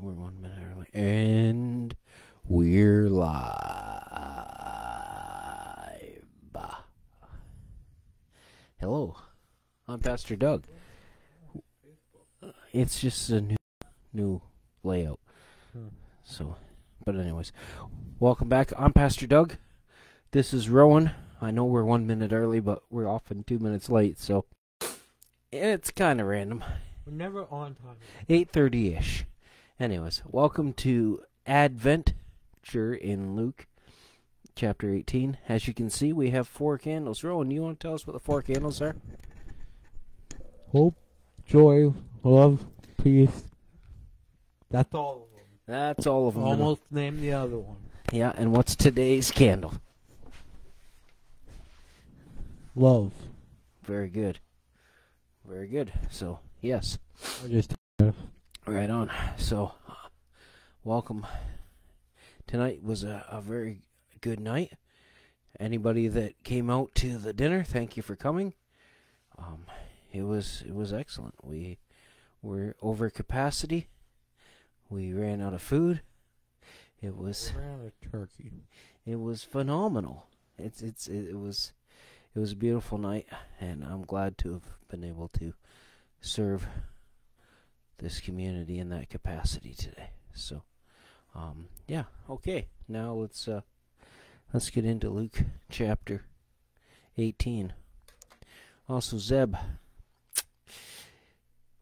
We're one minute early. And we're live. Hello. I'm Pastor Doug. It's just a new new layout. Hmm. So, but anyways, welcome back. I'm Pastor Doug. This is Rowan. I know we're one minute early, but we're often two minutes late, so it's kind of random. We're never on time. Eight thirty ish. Anyways, welcome to Adventure in Luke chapter eighteen. As you can see, we have four candles. Rowan, you want to tell us what the four candles are? Hope, joy, love, peace. That's all of them. That's all of them. Almost name the other one. Yeah, and what's today's candle? Love. Very good. Very good. So, yes. I just Right on. So, welcome. Tonight was a, a very good night. Anybody that came out to the dinner, thank you for coming. Um, it was it was excellent. We were over capacity. We ran out of food. It was ran a turkey. it was phenomenal. It's it's it, it was it was a beautiful night, and I'm glad to have been able to serve this community in that capacity today. So, um, yeah, okay. Now let's uh, let's get into Luke chapter 18. Also, Zeb,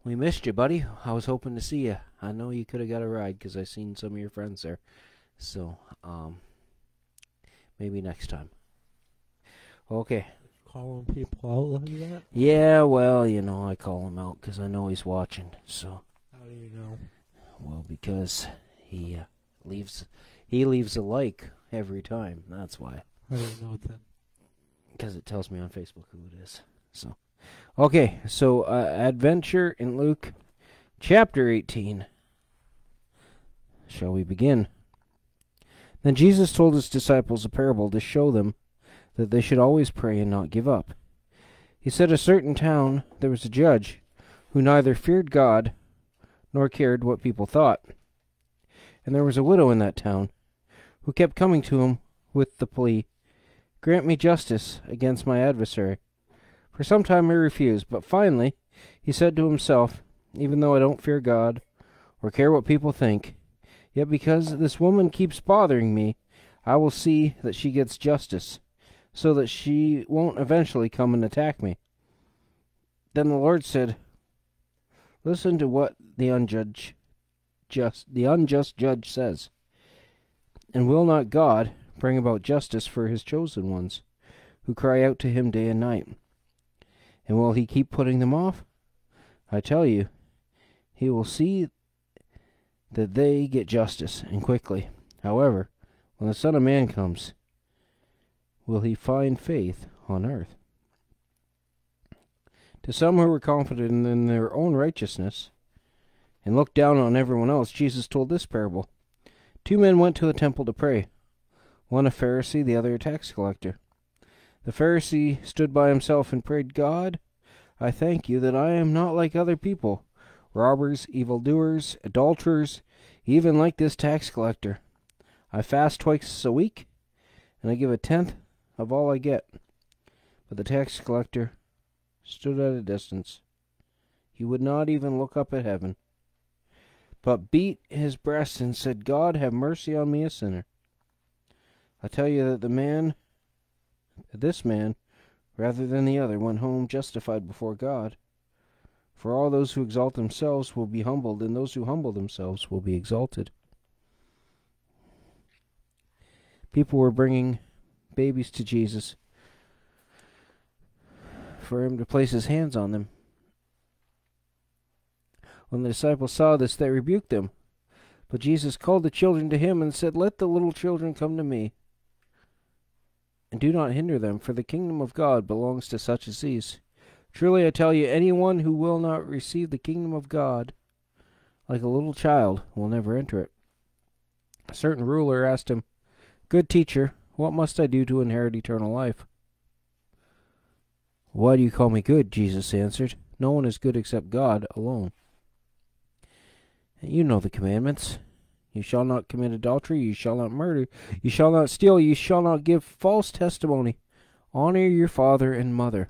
we missed you, buddy. I was hoping to see you. I know you could have got a ride because I seen some of your friends there. So, um, maybe next time. Okay. Calling people out like that? Yeah, well, you know, I call him out because I know he's watching. So, How do you know? well, because he uh, leaves, he leaves a like every time. That's why. I didn't know that. Because it tells me on Facebook who it is. So, okay. So, uh, adventure in Luke, chapter eighteen. Shall we begin? Then Jesus told his disciples a parable to show them that they should always pray and not give up. He said, A certain town there was a judge who neither feared God nor cared what people thought. And there was a widow in that town who kept coming to him with the plea, Grant me justice against my adversary. For some time he refused, but finally he said to himself, Even though I don't fear God or care what people think, yet because this woman keeps bothering me, I will see that she gets justice, so that she won't eventually come and attack me. Then the Lord said, Listen to what the unjudge just the unjust judge says. And will not God bring about justice for his chosen ones, who cry out to him day and night? And will he keep putting them off? I tell you, he will see that they get justice, and quickly. However, when the Son of Man comes, will he find faith on earth? To some who were confident in their own righteousness and looked down on everyone else, Jesus told this parable. Two men went to the temple to pray, one a Pharisee, the other a tax collector. The Pharisee stood by himself and prayed, God, I thank you that I am not like other people, robbers, evildoers, adulterers, even like this tax collector. I fast twice a week, and I give a tenth of all I get. But the tax collector stood at a distance. He would not even look up at heaven, but beat his breast and said, God, have mercy on me, a sinner. I tell you that the man, this man, rather than the other, went home justified before God. For all those who exalt themselves will be humbled, and those who humble themselves will be exalted. People were bringing babies to Jesus for him to place his hands on them. When the disciples saw this, they rebuked them. But Jesus called the children to him and said, Let the little children come to me, and do not hinder them, for the kingdom of God belongs to such as these. Truly I tell you, anyone who will not receive the kingdom of God like a little child will never enter it. A certain ruler asked him, Good teacher, what must I do to inherit eternal life? Why do you call me good? Jesus answered. No one is good except God alone. You know the commandments. You shall not commit adultery. You shall not murder. You shall not steal. You shall not give false testimony. Honor your father and mother.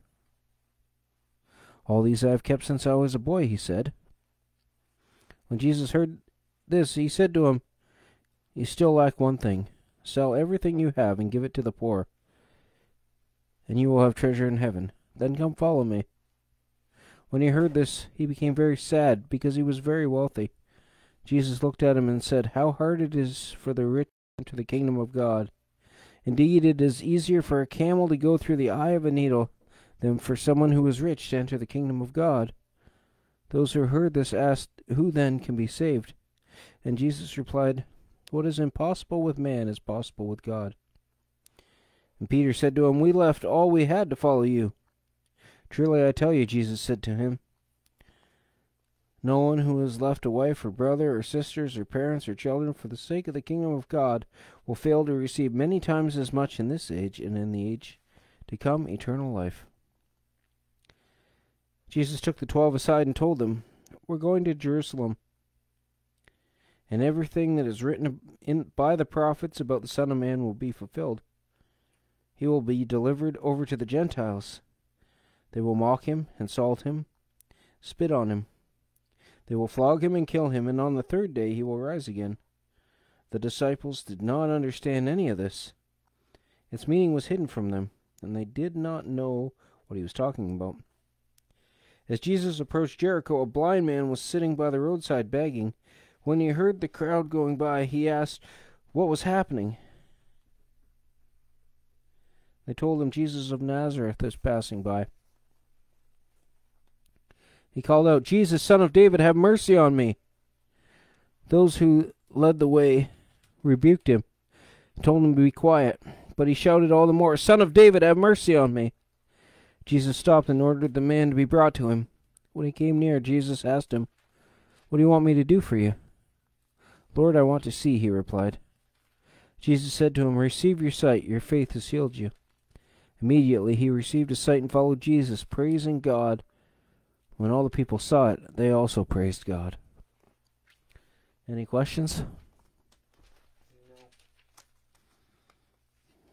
All these I have kept since I was a boy, he said. When Jesus heard this, he said to him, You still lack one thing. Sell everything you have and give it to the poor, and you will have treasure in heaven. Then come follow me. When he heard this, he became very sad, because he was very wealthy. Jesus looked at him and said, How hard it is for the rich to enter the kingdom of God. Indeed, it is easier for a camel to go through the eye of a needle than for someone who is rich to enter the kingdom of God. Those who heard this asked, Who then can be saved? And Jesus replied, What is impossible with man is possible with God. And Peter said to him, We left all we had to follow you. Truly I tell you, Jesus said to him, no one who has left a wife or brother or sisters or parents or children for the sake of the kingdom of God will fail to receive many times as much in this age and in the age to come eternal life. Jesus took the twelve aside and told them, We're going to Jerusalem, and everything that is written in, by the prophets about the Son of Man will be fulfilled. He will be delivered over to the Gentiles. They will mock him, insult him, spit on him they will flog him and kill him, and on the third day he will rise again. The disciples did not understand any of this. Its meaning was hidden from them, and they did not know what he was talking about. As Jesus approached Jericho, a blind man was sitting by the roadside begging. When he heard the crowd going by, he asked what was happening. They told him Jesus of Nazareth was passing by. He called out, Jesus, son of David, have mercy on me. Those who led the way rebuked him, told him to be quiet, but he shouted all the more, Son of David, have mercy on me. Jesus stopped and ordered the man to be brought to him. When he came near, Jesus asked him, What do you want me to do for you? Lord, I want to see, he replied. Jesus said to him, Receive your sight, your faith has healed you. Immediately he received his sight and followed Jesus, praising God. When all the people saw it, they also praised God. Any questions?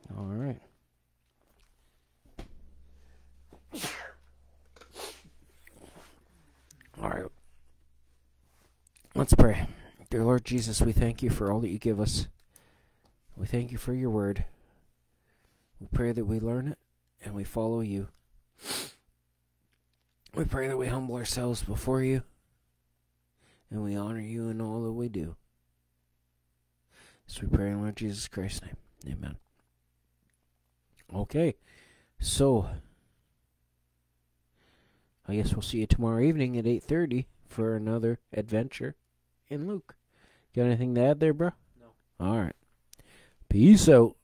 No. All right. All right. Let's pray. Dear Lord Jesus, we thank you for all that you give us. We thank you for your word. We pray that we learn it and we follow you. We pray that we humble ourselves before you and we honor you in all that we do. So we pray in Lord Jesus Christ's name. Amen. Okay, so I guess we'll see you tomorrow evening at 8.30 for another adventure in Luke. Got anything to add there, bro? No. All right. Peace out.